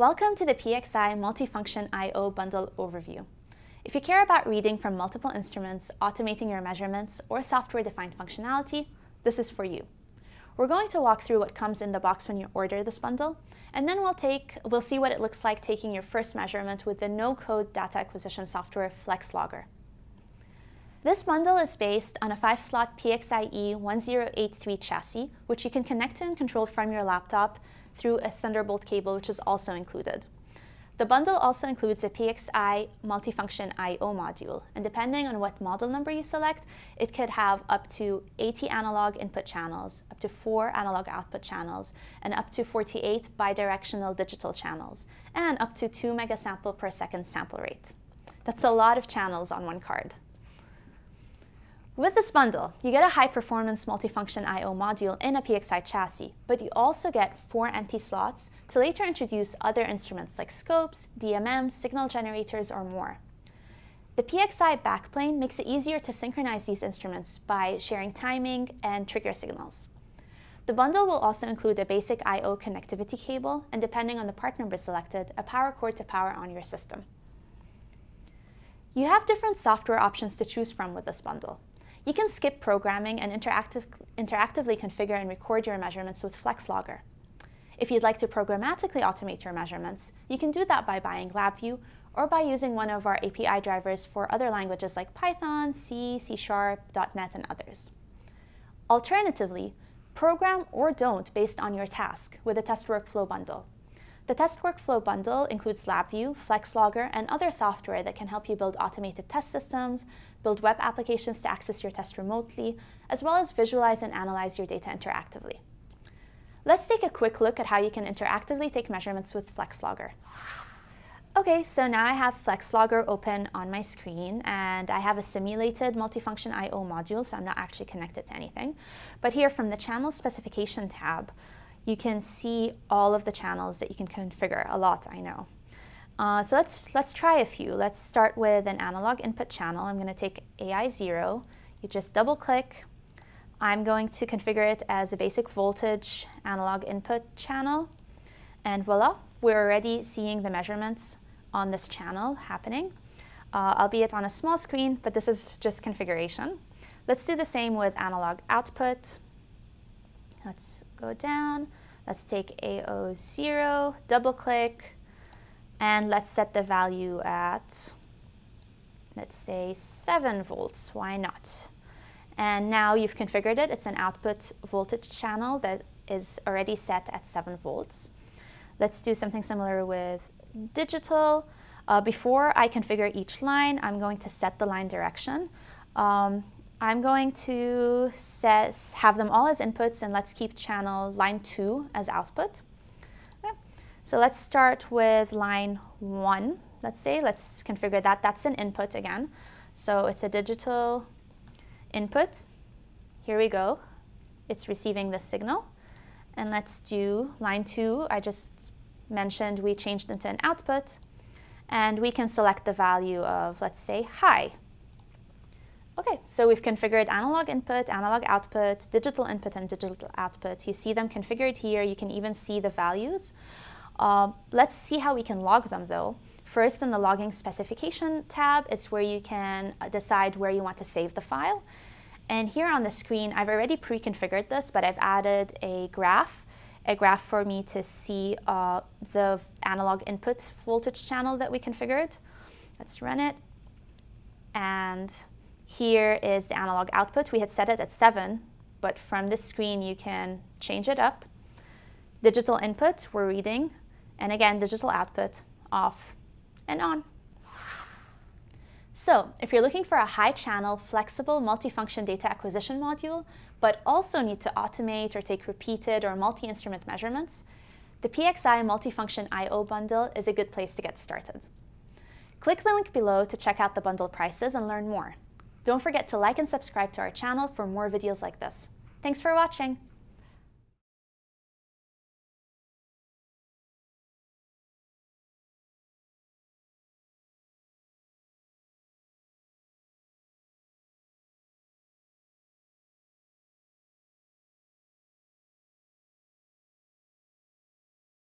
Welcome to the PXI Multifunction I.O. Bundle Overview. If you care about reading from multiple instruments, automating your measurements, or software-defined functionality, this is for you. We're going to walk through what comes in the box when you order this bundle, and then we'll, take, we'll see what it looks like taking your first measurement with the no-code data acquisition software FlexLogger. This bundle is based on a 5-slot PXIe 1083 chassis, which you can connect to and control from your laptop through a Thunderbolt cable, which is also included. The bundle also includes a PXI multifunction I.O. module, and depending on what model number you select, it could have up to 80 analog input channels, up to 4 analog output channels, and up to 48 bidirectional digital channels, and up to 2 megasample per second sample rate. That's a lot of channels on one card. With this bundle, you get a high-performance multifunction I.O. module in a PXI chassis, but you also get four empty slots to later introduce other instruments like scopes, DMMs, signal generators, or more. The PXI backplane makes it easier to synchronize these instruments by sharing timing and trigger signals. The bundle will also include a basic I.O. connectivity cable, and depending on the part number selected, a power cord to power on your system. You have different software options to choose from with this bundle. You can skip programming and interactive, interactively configure and record your measurements with FlexLogger. If you'd like to programmatically automate your measurements, you can do that by buying LabVIEW or by using one of our API drivers for other languages like Python, C, C Sharp, .NET, and others. Alternatively, program or don't based on your task with a test workflow bundle. The test workflow bundle includes LabVIEW, FlexLogger, and other software that can help you build automated test systems, build web applications to access your test remotely, as well as visualize and analyze your data interactively. Let's take a quick look at how you can interactively take measurements with FlexLogger. Okay, so now I have FlexLogger open on my screen and I have a simulated multifunction I.O. module, so I'm not actually connected to anything. But here from the channel specification tab, you can see all of the channels that you can configure, a lot I know. Uh, so let's, let's try a few. Let's start with an analog input channel. I'm going to take AI0. You just double click. I'm going to configure it as a basic voltage analog input channel. And voila, we're already seeing the measurements on this channel happening, uh, albeit on a small screen, but this is just configuration. Let's do the same with analog output. Let's go down. Let's take AO0, double click, and let's set the value at, let's say 7 volts, why not? And now you've configured it, it's an output voltage channel that is already set at 7 volts. Let's do something similar with digital. Uh, before I configure each line, I'm going to set the line direction. Um, I'm going to set, have them all as inputs and let's keep channel line 2 as output. Okay. So let's start with line 1, let's say. Let's configure that. That's an input again. So it's a digital input. Here we go. It's receiving the signal. And let's do line 2. I just mentioned we changed into an output. And we can select the value of, let's say, high. Okay, so we've configured analog input, analog output, digital input, and digital output. You see them configured here. You can even see the values. Uh, let's see how we can log them though. First, in the logging specification tab, it's where you can uh, decide where you want to save the file. And here on the screen, I've already pre-configured this, but I've added a graph, a graph for me to see uh, the analog input voltage channel that we configured. Let's run it. And here is the analog output. We had set it at 7, but from this screen you can change it up. Digital input, we're reading. And again, digital output, off and on. So if you're looking for a high channel, flexible, multifunction data acquisition module, but also need to automate or take repeated or multi-instrument measurements, the PXI Multifunction I.O. bundle is a good place to get started. Click the link below to check out the bundle prices and learn more. Don't forget to like and subscribe to our channel for more videos like this. Thanks for watching!